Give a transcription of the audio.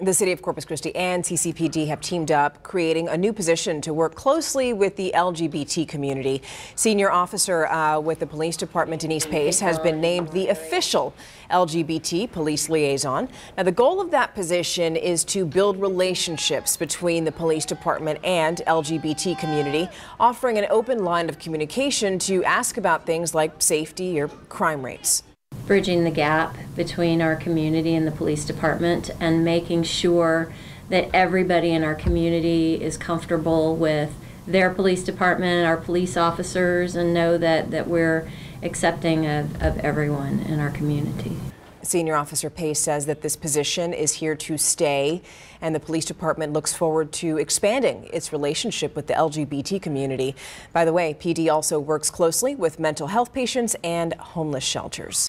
The city of Corpus Christi and CCPD have teamed up, creating a new position to work closely with the LGBT community. Senior officer uh, with the police department, Denise Pace, has been named the official LGBT police liaison. Now, the goal of that position is to build relationships between the police department and LGBT community, offering an open line of communication to ask about things like safety or crime rates bridging the gap between our community and the police department and making sure that everybody in our community is comfortable with their police department, and our police officers, and know that, that we're accepting of, of everyone in our community. Senior Officer Pace says that this position is here to stay, and the police department looks forward to expanding its relationship with the LGBT community. By the way, PD also works closely with mental health patients and homeless shelters.